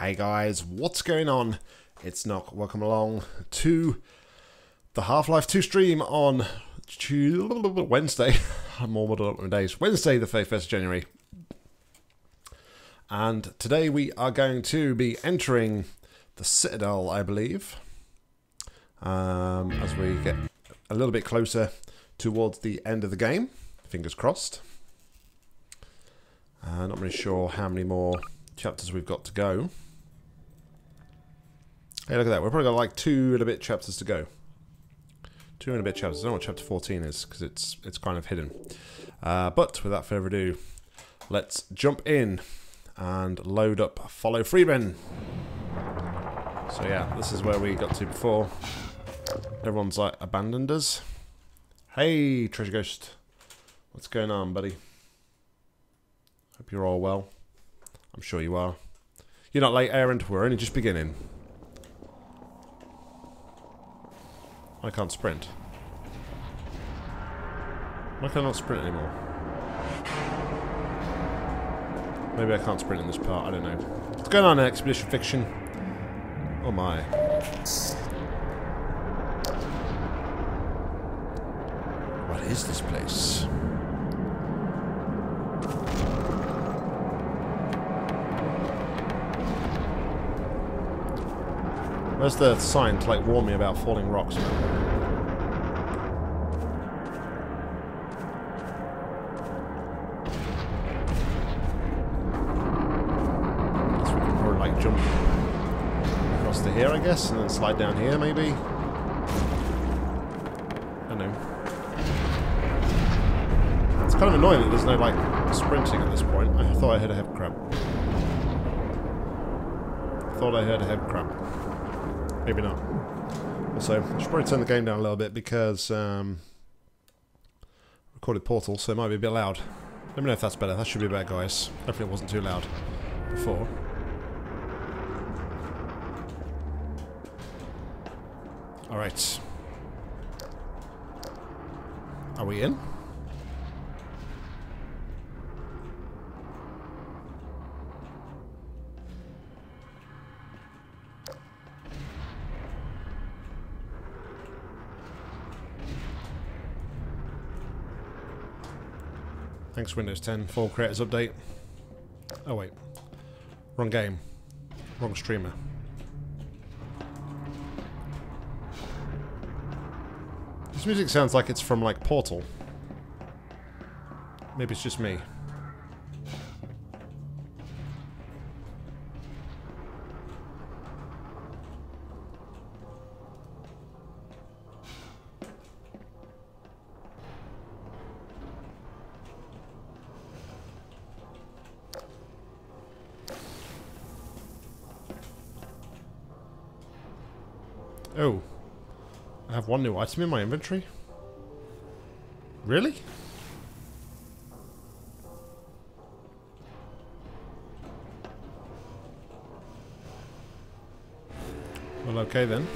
Hey guys, what's going on? It's Nock. Welcome along to the Half-Life 2 stream on Wednesday. I'm all muddled up my days. Wednesday, the 1st of January. And today we are going to be entering the Citadel, I believe. Um, as we get a little bit closer towards the end of the game. Fingers crossed. Uh, not really sure how many more chapters we've got to go. Hey, look at that. We've probably got like two and a bit chapters to go. Two and a bit chapters. I don't know what chapter 14 is because it's it's kind of hidden. Uh, but without further ado, let's jump in and load up Follow Freeman. So yeah, this is where we got to before. Everyone's like abandoned us. Hey, Treasure Ghost. What's going on, buddy? Hope you're all well. I'm sure you are. You're not late, Aaron. We're only just beginning. I can't sprint. Why can I not sprint anymore? Maybe I can't sprint in this part, I don't know. What's going on in Expedition Fiction? Oh my. What is this place? Where's the sign to like warn me about falling rocks? Guess we can probably like jump across to here, I guess, and then slide down here, maybe. I don't know. It's kind of annoying that there's no like sprinting at this point. I thought I heard a head crab. Thought I heard a head crab. Maybe not. Also, I should probably turn the game down a little bit because um, recorded Portal, so it might be a bit loud. Let me know if that's better. That should be better, guys. Hopefully it wasn't too loud before. Alright. Are we in? Thanks Windows 10 full creators update. Oh wait. Wrong game. Wrong streamer. This music sounds like it's from like Portal. Maybe it's just me. One new item in my inventory? Really? Well, okay then.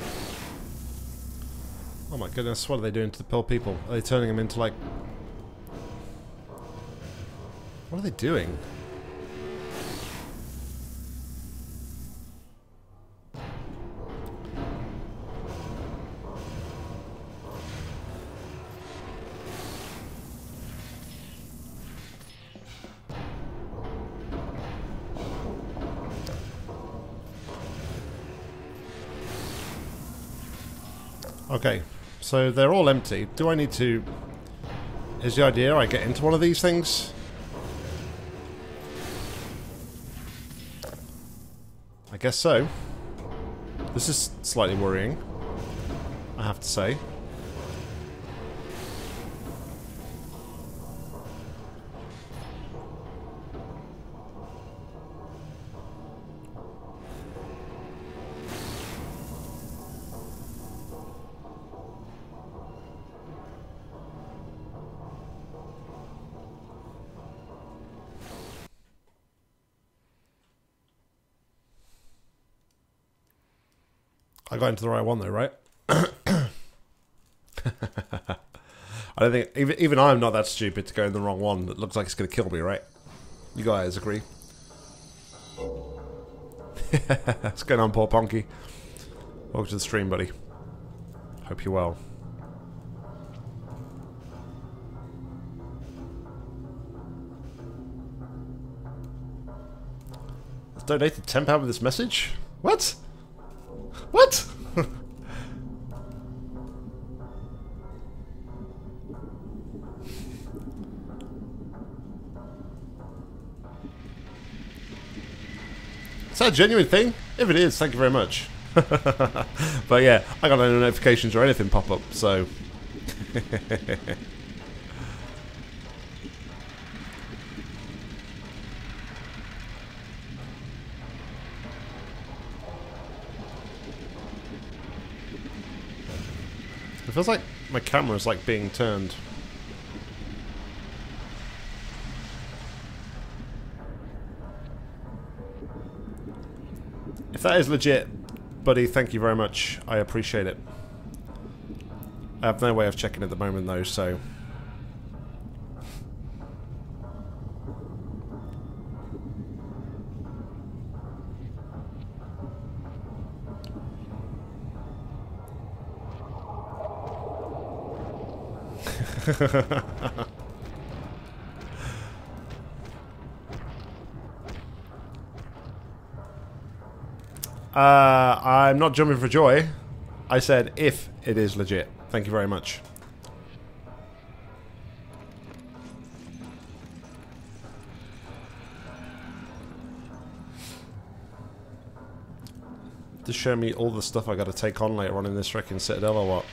Oh my goodness, what are they doing to the poor people? Are they turning them into like... What are they doing? Okay, so they're all empty. Do I need to... Is the idea I get into one of these things? I guess so. This is slightly worrying, I have to say. Got into the right one though, right? I don't think even even I'm not that stupid to go in the wrong one that looks like it's gonna kill me, right? You guys agree? What's going on, poor Ponky? Welcome to the stream, buddy. Hope you're well. Donated £10 with this message? What? What? Is that a genuine thing? If it is, thank you very much. but yeah, I got no notifications or anything pop up, so... It feels like my camera is like being turned. If that is legit, buddy, thank you very much. I appreciate it. I have no way of checking at the moment though, so... Uh, I'm not jumping for joy. I said if it is legit. Thank you very much. To show me all the stuff I gotta take on later on in this freaking Citadel or what?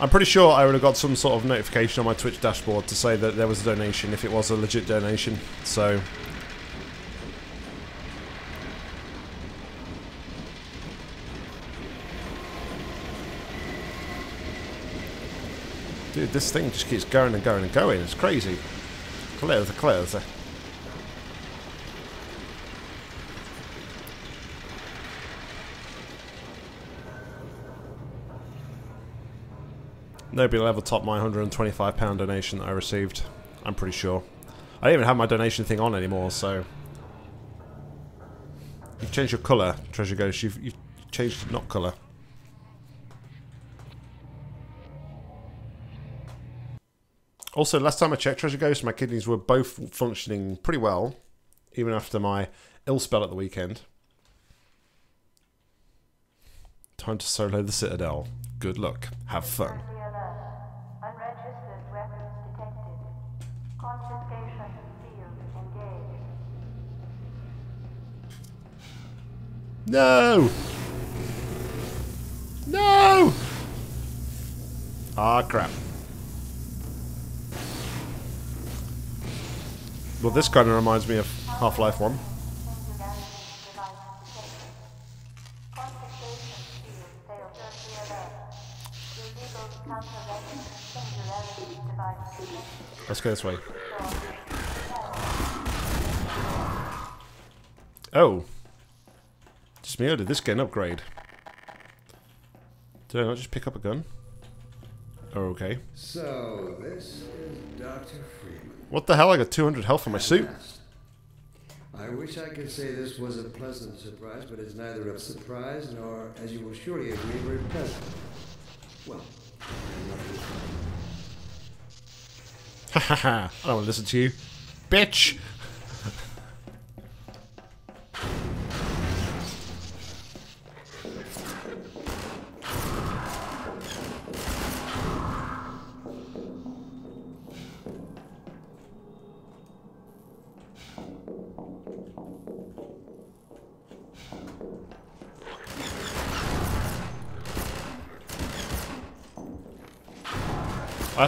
I'm pretty sure I would have got some sort of notification on my Twitch dashboard to say that there was a donation if it was a legit donation. So. Dude, this thing just keeps going and going and going. It's crazy. Clear, clear. Nobody will ever top my £125 donation that I received. I'm pretty sure. I don't even have my donation thing on anymore, so... You've changed your colour, Treasure Ghost. You've, you've changed not colour. Also, last time I checked Treasure Ghost, my kidneys were both functioning pretty well, even after my ill spell at the weekend. Time to solo the Citadel. Good luck. Have fun. No! No! Ah, crap. Well, this kind of reminds me of Half-Life 1. Let's go this way. Oh. Just me, or did this get an upgrade? Did I not just pick up a gun? Oh, okay. So, this is Dr. Freeman. What the hell? I got 200 health on my suit. I wish I could say this was a pleasant surprise, but it's neither a surprise nor, as you will surely agree, very pleasant. Well, Ha ha ha. I don't want to listen to you. Bitch!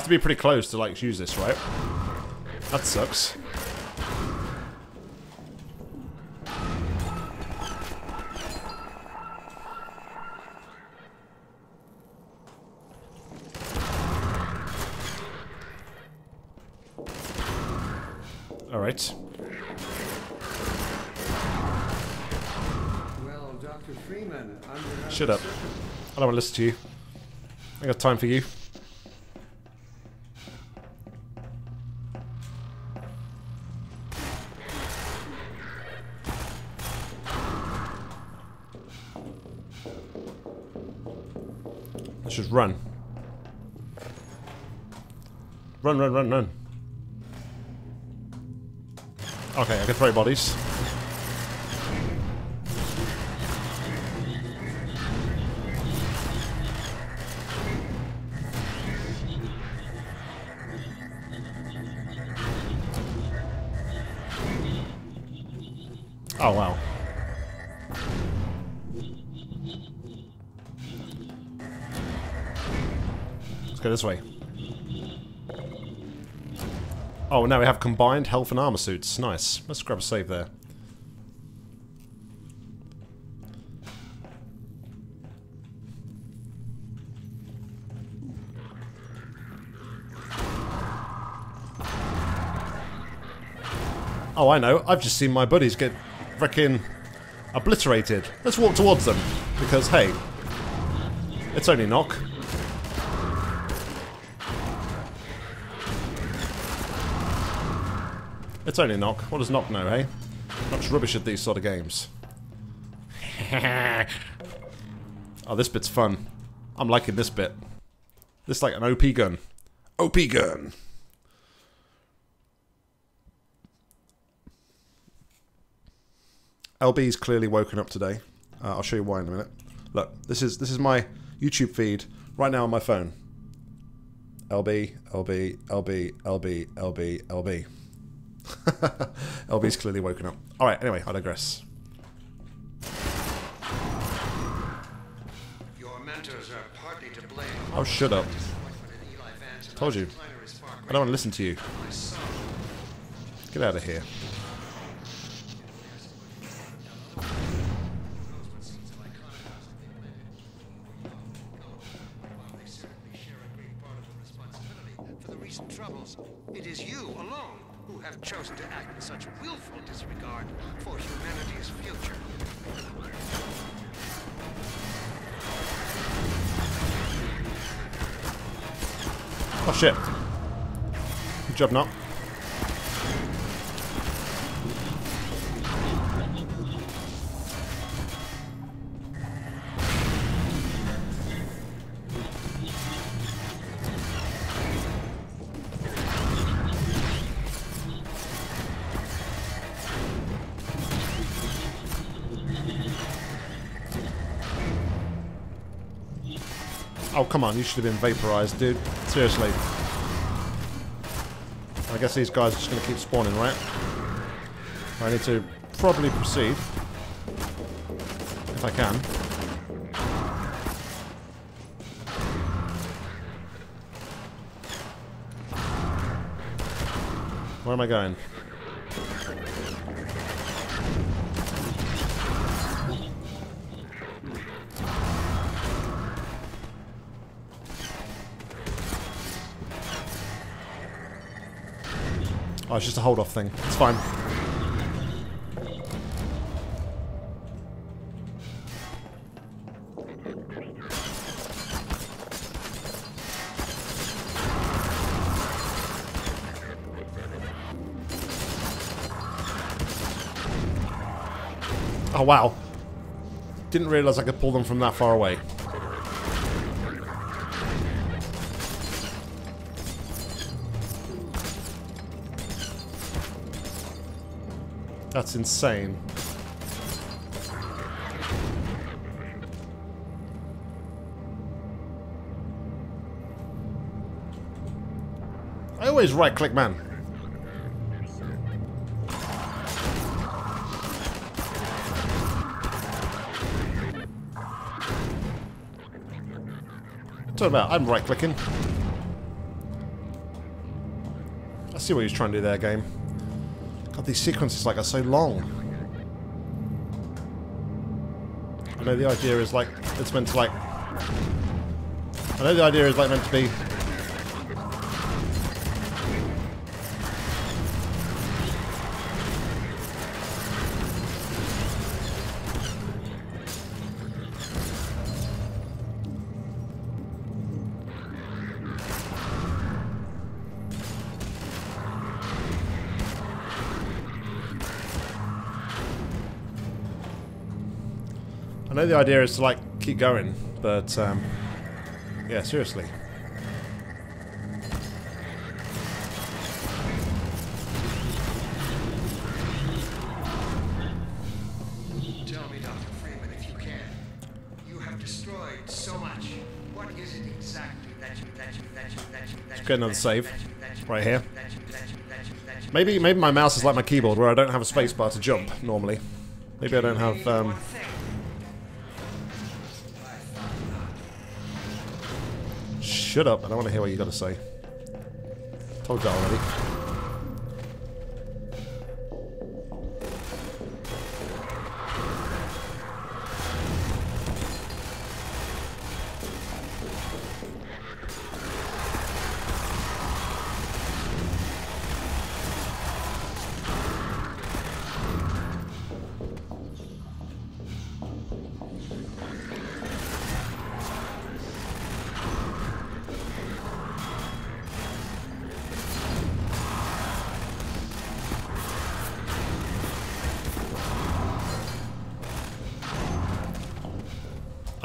To be pretty close to like use this, right? That sucks. Alright. Well, Dr. Freeman, Shut up. I don't want to listen to you. I got time for you. Run. Run, run, run, run. Okay, I can throw bodies. This way. Oh, now we have combined health and armor suits. Nice. Let's grab a save there. Oh, I know. I've just seen my buddies get freaking obliterated. Let's walk towards them. Because, hey, it's only Nock. It's only Nock. What does Nock know, hey? Nock's rubbish at these sort of games. oh, this bit's fun. I'm liking this bit. This is like an OP gun. OP gun! LB's clearly woken up today. Uh, I'll show you why in a minute. Look, this is this is my YouTube feed right now on my phone. LB, LB, LB, LB, LB, LB. LB's clearly woken up. Alright, anyway, I digress. Your mentors are partly to blame. Oh, shut up. Told you. I don't want to listen to you. Get out of here. Shit. Good job, not. Come on, you should have been vaporized, dude. Seriously. I guess these guys are just going to keep spawning, right? I need to probably proceed. If I can. Where am I going? Oh, it's just a hold off thing. It's fine. Oh, wow. Didn't realize I could pull them from that far away. That's insane. I always right click, man. Talking about, I'm right clicking. I see what he's trying to do there, game. These sequences like are so long. I know the idea is like it's meant to like. I know the idea is like meant to be. Know the idea is to like keep going, but um, Yeah, seriously. Tell me, Dr. Freeman, if you can. You have destroyed so much. What is it exactly that you that you that you that you that you get another save. that you- that you- Right here. Maybe maybe my mouse is like my keyboard where I don't have a spacebar to jump normally. Maybe I don't have um Shut up, I don't want to hear what you gotta say. Told you already.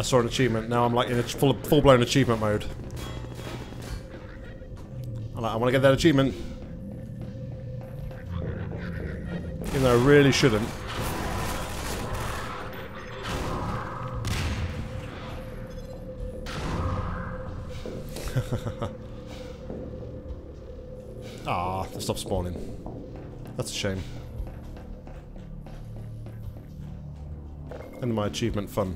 I saw an achievement. Now I'm like in a full full blown achievement mode. I'm like, I want to get that achievement, even though I really shouldn't. Ah, stopped spawning. That's a shame. And my achievement fun.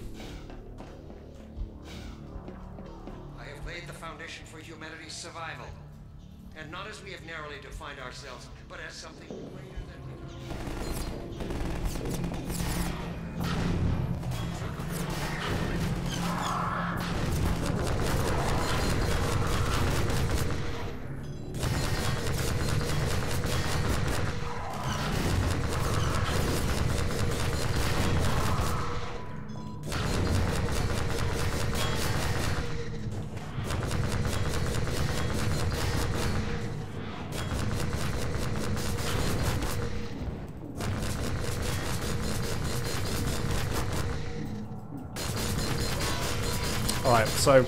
Alright, so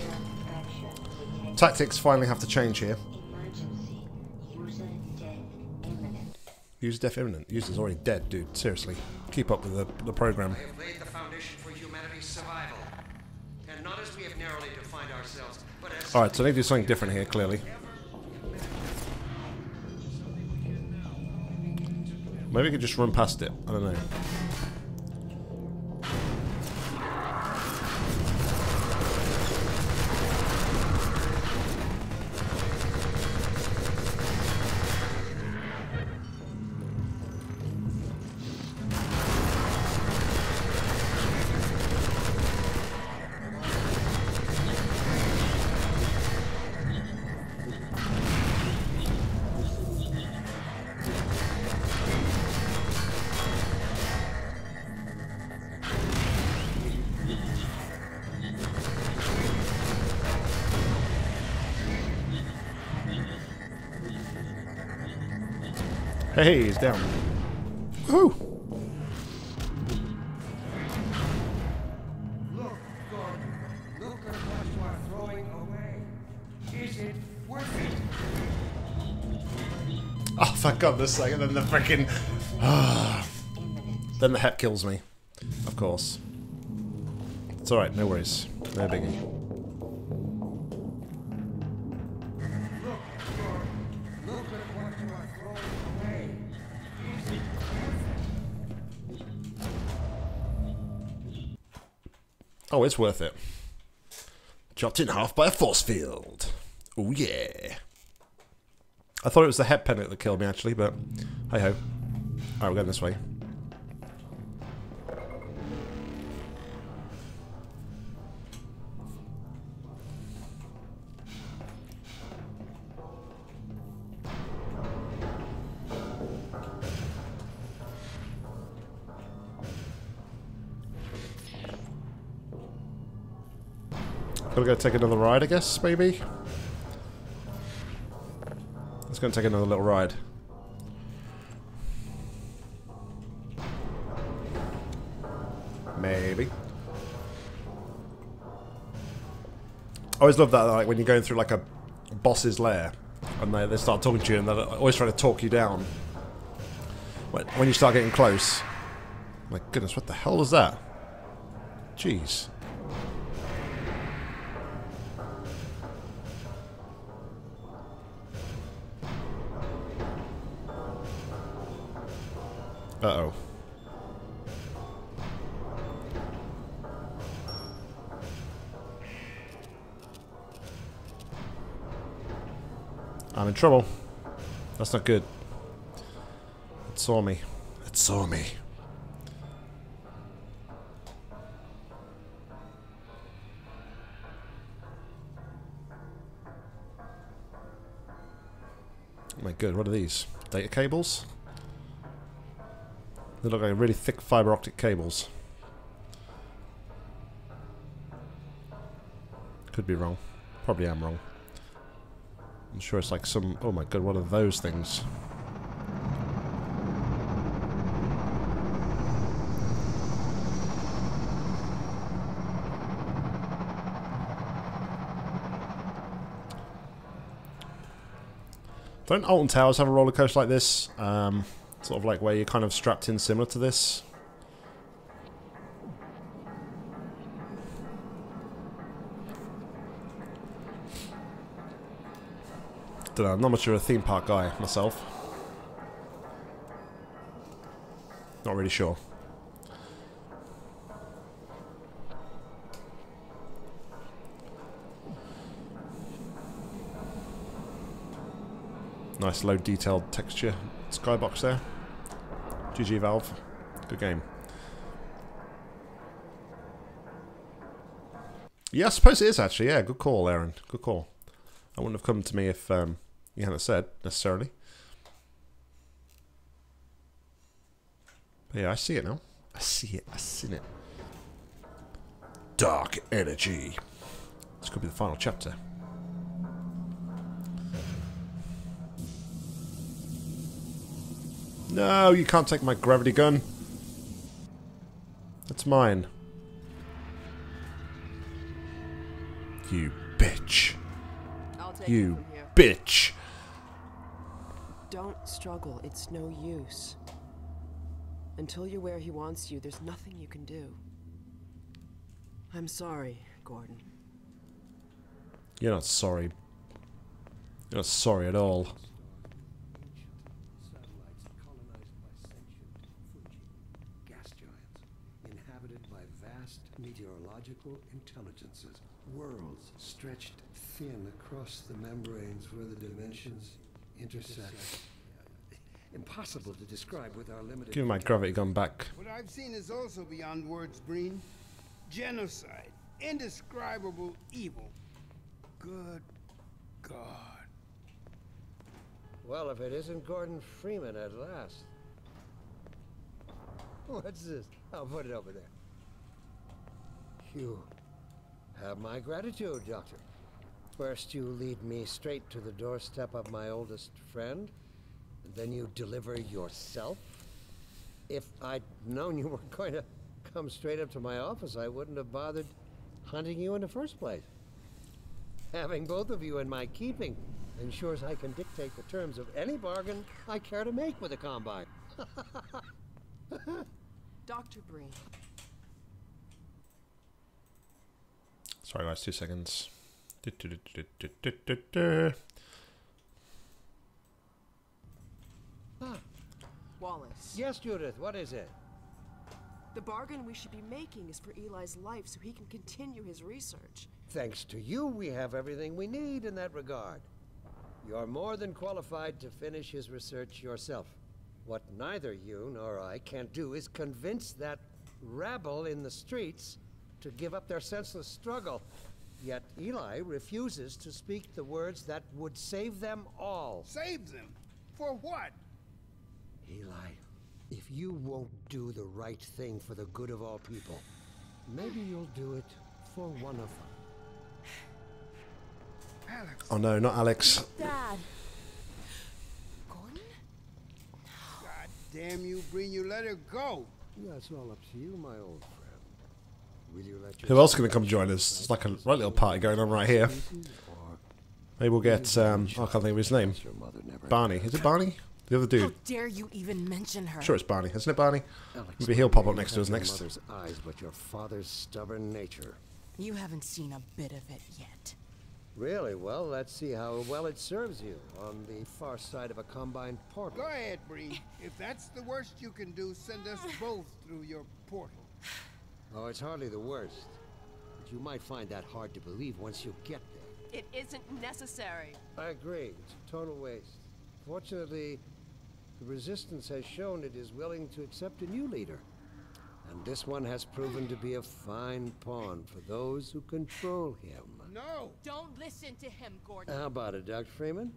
tactics finally have to change here. User dead imminent. Use death imminent. User's already dead, dude. Seriously. Keep up with the, the program. I have laid the foundation for humanity's survival. And not as we have narrowly defined ourselves, but as Alright, so they do something different here, clearly. Maybe we could just run past it. I don't know. Hey, he's down. Woohoo! Look, Gordon. Look at what you are throwing away. Is it worth it? Oh, thank goodness sake. And then the freaking. then the hep kills me. Of course. It's alright, no worries. No biggie. Oh, it's worth it. Chopped in half by a force field. Oh, yeah. I thought it was the hep pendant that killed me, actually, but hey ho. Alright, we're going this way. Gotta go take another ride, I guess, maybe? Let's go and take another little ride. Maybe. I always love that, like when you're going through like a boss's lair, and they, they start talking to you, and they're always trying to talk you down. When, when you start getting close, my goodness, what the hell was that? Jeez. Trouble. That's not good. It saw me. It saw me. Oh my god, what are these? Data cables? They look like really thick fiber optic cables. Could be wrong. Probably am wrong. I'm sure it's like some... Oh my god, what are those things? Don't Alton Towers have a roller coaster like this? Um, sort of like where you're kind of strapped in similar to this? Don't know, I'm not much of a theme park guy myself. Not really sure. Nice low detailed texture skybox there. GG Valve. Good game. Yeah, I suppose it is actually. Yeah, good call, Aaron. Good call. That wouldn't have come to me if um, you hadn't said necessarily. But yeah, I see it now. I see it. I seen it. Dark energy. This could be the final chapter. No, you can't take my gravity gun. That's mine. You bitch. I'll take You it from here. bitch. Don't struggle. It's no use. Until you're where he wants you, there's nothing you can do. I'm sorry, Gordon. You're not sorry. You're not sorry at all. Satellites colonized by sentient fungi gas giants, inhabited by vast meteorological intelligences, worlds stretched thin across the membranes where the dimensions intersect. Impossible to describe with our limited. Give my gravity gun back. What I've seen is also beyond words, Breen. Genocide. Indescribable evil. Good God. Well, if it isn't Gordon Freeman at last. What's this? I'll put it over there. You have my gratitude, Doctor. First, you lead me straight to the doorstep of my oldest friend. Then you deliver yourself. If I'd known you were going to come straight up to my office, I wouldn't have bothered hunting you in the first place. Having both of you in my keeping ensures I can dictate the terms of any bargain I care to make with the Combine. Dr. Breen, Sorry, guys, two seconds. Wallace. yes, Judith, what is it? The bargain we should be making is for Eli's life so he can continue his research. Thanks to you, we have everything we need in that regard. You're more than qualified to finish his research yourself. What neither you nor I can do is convince that rabble in the streets to give up their senseless struggle. Yet Eli refuses to speak the words that would save them all. Save them. For what? Eli, if you won't do the right thing for the good of all people, maybe you'll do it for one of them. Alyx. Oh no, not Alyx. Dad. Gordon? God damn you, Breen. You let her go. That's all up to you, my old friend. Will you let Who else going to come join us? It's like a right little party going on right here. Maybe we'll get, um, oh, I can't think of his name. your mother never Barney. Is it Barney? The other dude. How dare you even mention her? Sure, it's Barney. Isn't it Barney? Alyx, Maybe he'll pop up next to us your next. eyes, but your father's stubborn nature. You haven't seen a bit of it yet. Really? Well, let's see how well it serves you on the far side of a Combine portal. Go ahead, Breen. If that's the worst you can do, send us both through your portal. Oh, it's hardly the worst. But you might find that hard to believe once you get there. It isn't necessary. I agree. It's a total waste. Fortunately, the Resistance has shown it is willing to accept a new leader. And this one has proven to be a fine pawn for those who control him. No! Don't listen to him, Gordon. How about it, Dr. Freeman?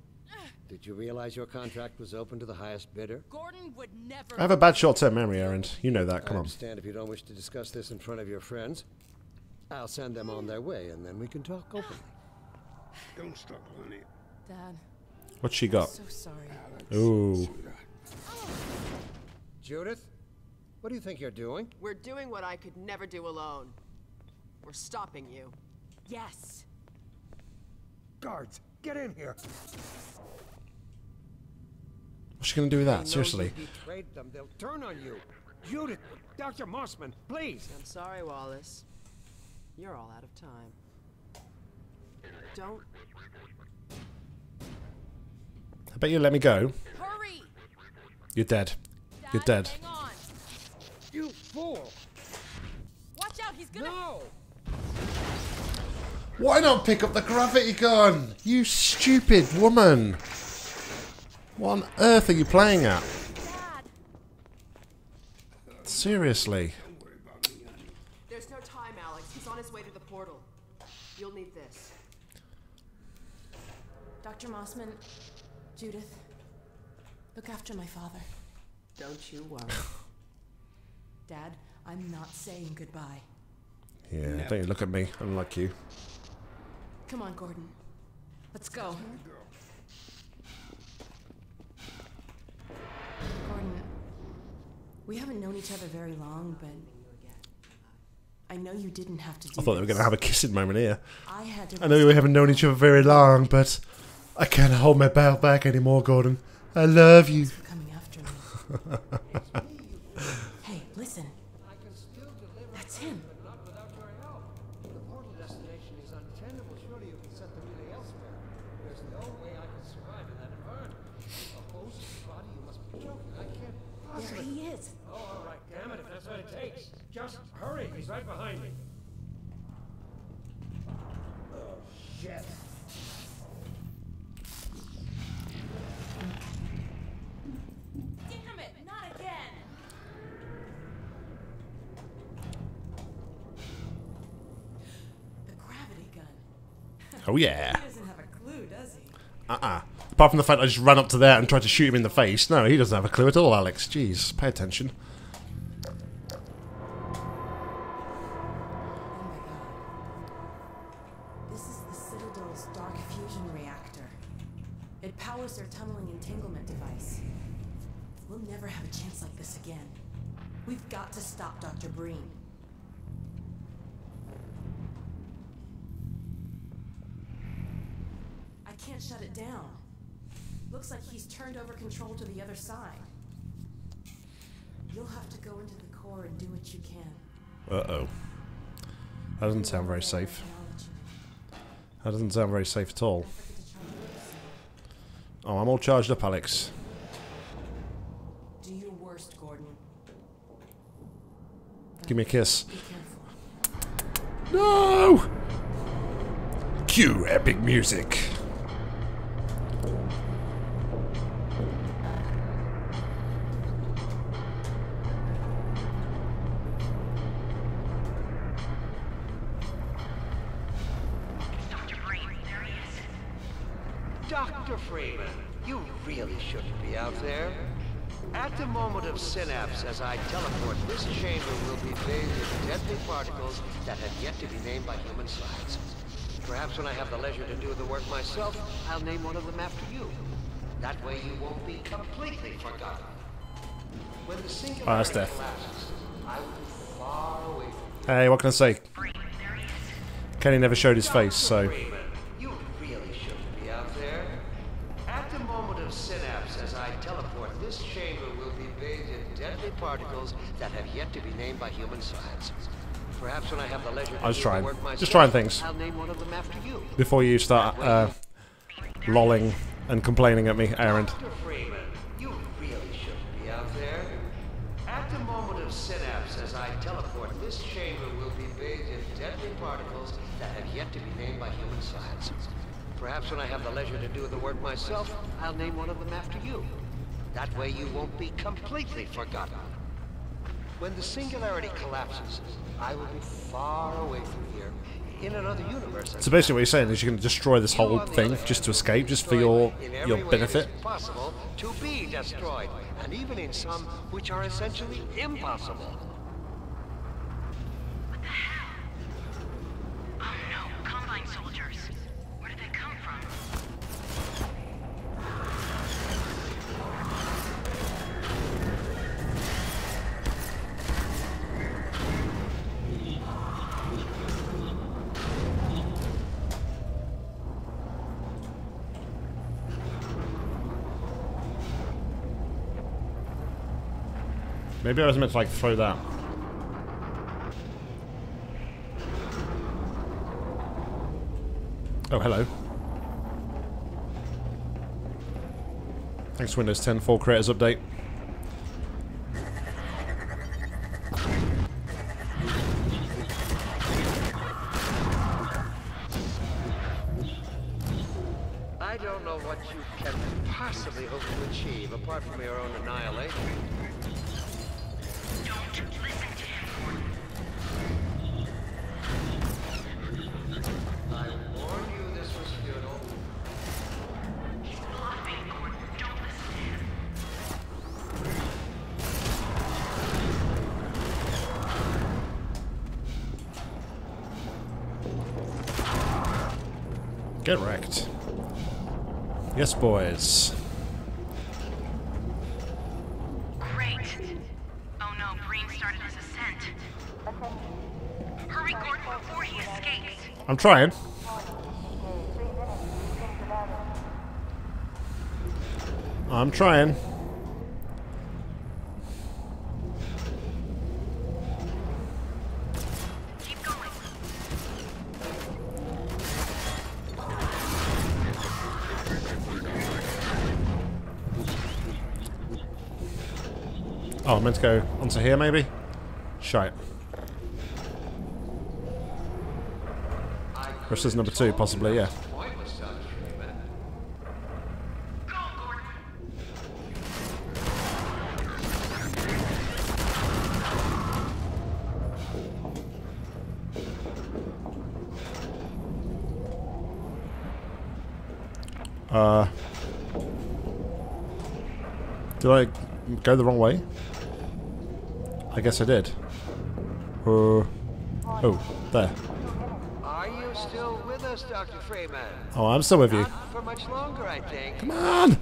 Did you realize your contract was open to the highest bidder? Gordon would never. I have a bad short-term memory, Aaron. You know that. I Come on. understand if you don't wish to discuss this in front of your friends. I'll send them on their way, and then we can talk openly. Don't struggle on it. Dad, What's she got? so sorry. Ooh. Judith, what do you think you're doing? We're doing what I could never do alone. We're stopping you. Yes. Guards, get in here. What's she going to do with that? Seriously. You betrayed them. They'll turn on you. Judith, Dr. Mossman, please. I'm sorry, Wallace. You're all out of time. Don't. I bet you let me go. Hurry. You're dead. You're dead. Hang on. You fool. Watch out. He's gonna. No. Why not pick up the gravity gun? You stupid woman. What on earth are you playing at? Dad. Seriously. There's no time, Alyx. He's on his way to the portal. You'll need this. Dr. Mossman, Judith, look after my father. Don't you worry. Dad, I'm not saying goodbye. Yeah, don't you look at me. I'm like you. Come on, Gordon. Let's go. Gordon, we haven't known each other very long, but I know you didn't have to do I thought they were going to have a kissing moment here. I had to I know we haven't known each other very long, but I can't hold my bell back anymore, Gordon. I love you. for coming after me. hey, listen. That's him. Not without your help. The portal destination is untenable. Surely you can set the relay elsewhere. There's no way I could survive in that environment. A host body, you must be joking. I can't There possibly. he is. Oh, all right, damn it, if that's what it takes. Just hurry, he's right behind me. Oh, shit. Damn it. Not again. The gravity gun. Oh, yeah. He doesn't have a clue, does he? Uh-uh. Apart from the fact I just ran up to there and tried to shoot him in the face. No, he doesn't have a clue at all, Alyx. Jeez, pay attention. Very safe. That doesn't sound very safe at all. Don't forget to charge yourself. Oh, I'm all charged up, Alyx. Do your worst, Gordon. Give me a kiss. No! Cue epic music. Be out there. At the moment of synapse, as I teleport, this chamber will be bathed in deadly particles that have yet to be named by human science. Perhaps when I have the leisure to do the work myself, I'll name one of them after you. That way you won't be completely forgotten. When the singularity Oh, that's death. collapses, I will be far away from Hey, what can I say? Kenny never showed his face, so particles that have yet to be named by human science. Perhaps when I have the leisure I was trying. work myself, Just trying things. I'll name one of them after you. before you start uh, lolling and complaining at me, Aaron. Dr. Freeman, you really shouldn't be out there. At the moment of synapse, as I teleport, this chamber will be bathed in deadly particles that have yet to be named by human science. Perhaps when I have the leisure to do the work myself, I'll name one of them after you. That way you won't be completely forgotten. When the singularity collapses, I will be far away from here, in another universe. So basically, what you're saying is you can destroy this whole thing just to escape, just for your your benefit. possible to be destroyed, and even in some which are essentially impossible. Maybe I was meant to like throw that. Oh, hello. Thanks, Windows 10 full creators update. Get wrecked. Yes, boys. Great. Oh no, Breen started his ascent. Hurry, Gordon, before he escapes. I'm trying. I'm trying. I meant to go onto here, maybe? Shite. Rush is number two, possibly, yeah. Uh. Did I go the wrong way? I guess I did. Uh, oh, there. Are you still with us, Dr. Freeman? Oh, I'm still with you. Not for much longer, I think. Come on!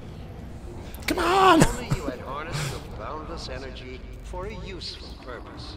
Come on! Only you had harnessed your boundless energy for a useful purpose.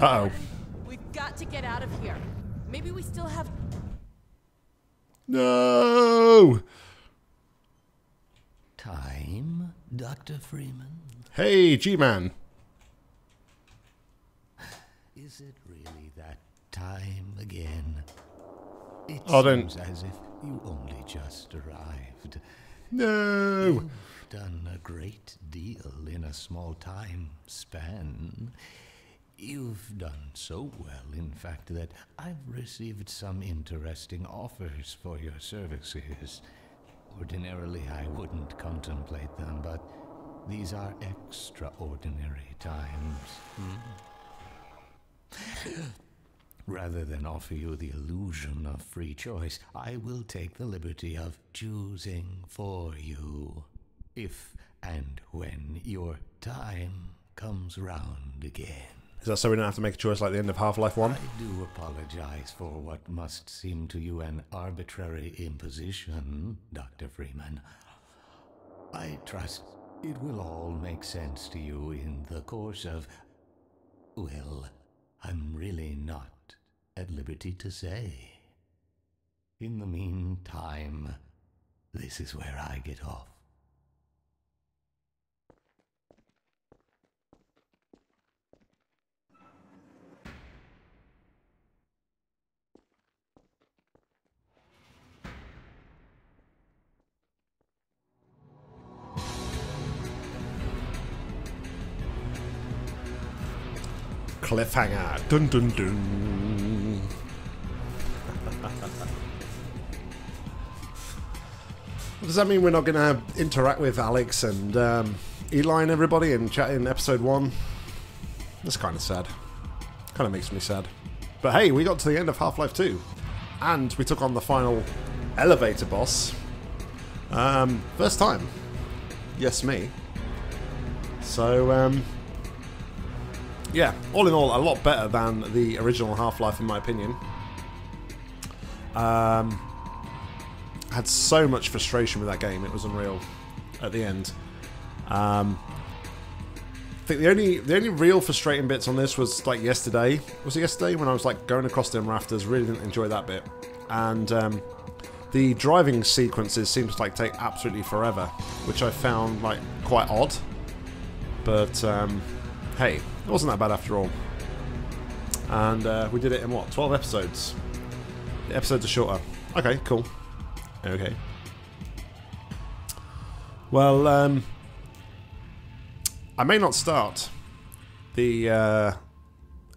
Come on. Uh-oh. We've got to get out of here. Maybe we still have. No! time, Dr. Freeman? Hey, G-Man. Is it really that time again? It Oh, then- seems as if you only just arrived. No. You've done a great deal in a small time span. You've done so well, in fact, that I've received some interesting offers for your services. Ordinarily, I wouldn't contemplate them, but these are extraordinary times. Hmm? Rather than offer you the illusion of free choice, I will take the liberty of choosing for you. If and when your time comes round again. Is that so we don't have to make a choice like the end of Half-Life 1? I do apologize for what must seem to you an arbitrary imposition, Dr. Freeman. I trust it will all make sense to you in the course of. Well, I'm really not at liberty to say. In the meantime, this is where I get off. Cliffhanger. Dun dun dun. Does that mean we're not going to interact with Alyx and um, Eli and everybody and chat in episode one? That's kind of sad. Kind of makes me sad. But hey, we got to the end of Half Life 2. And we took on the final elevator boss. Um, first time. Yes, me. So, um, yeah, all in all, a lot better than the original Half-Life, in my opinion. Um, had so much frustration with that game; it was unreal. At the end, um, I think the only the only real frustrating bits on this was like yesterday. Was it yesterday when I was like going across them rafters? Really didn't enjoy that bit, and um, the driving sequences seems to like take absolutely forever, which I found like quite odd. But um, hey, it wasn't that bad after all. And uh, we did it in what, 12 episodes? The episodes are shorter. Okay, cool. Okay. Well, um, I may not start the uh,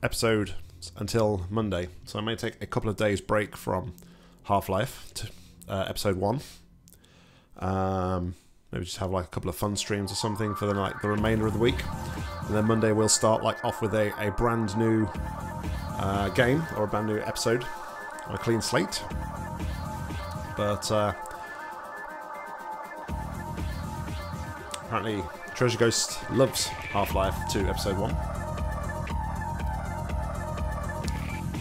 episode until Monday, so I may take a couple of days break from Half Life to uh, episode one. Um, maybe just have like a couple of fun streams or something for the like the remainder of the week, and then Monday we'll start like off with a, a brand new uh, game or a brand new episode on a clean slate. But uh, apparently, Treasure Ghost loves Half Life 2 Episode 1.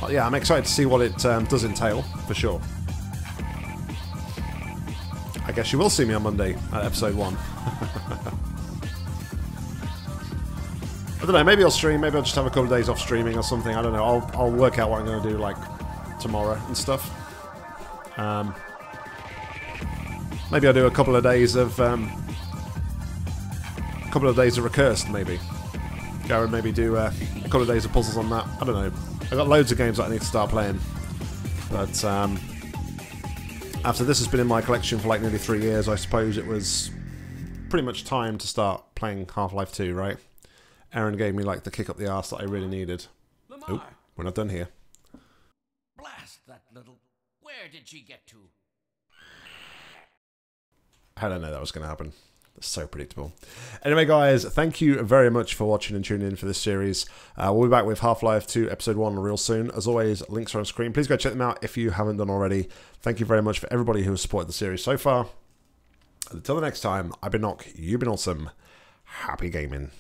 Well, yeah, I'm excited to see what it um, does entail, for sure. I guess you will see me on Monday at Episode 1. I don't know, maybe I'll stream, maybe I'll just have a couple of days off streaming or something, I don't know. I'll, I'll work out what I'm going to do, like, tomorrow and stuff. Um, maybe I'll do a couple of days of um, a couple of days of Recursed, maybe. Go and maybe do uh, a couple of days of puzzles on that. I don't know. I've got loads of games that I need to start playing, but um, after this has been in my collection for like nearly three years, I suppose it was pretty much time to start playing Half-Life 2, right? Aaron gave me like the kick up the arse that I really needed. Oh, we're not done here. Blast that little. Where did she get to? How did I know that was going to happen? So predictable. Anyway, guys, thank you very much for watching and tuning in for this series. Uh, we'll be back with Half Life 2 Episode 1 real soon. As always, links are on screen. Please go check them out if you haven't done already. Thank you very much for everybody who has supported the series so far. Until the next time, I've been Nock, you've been awesome. Happy gaming.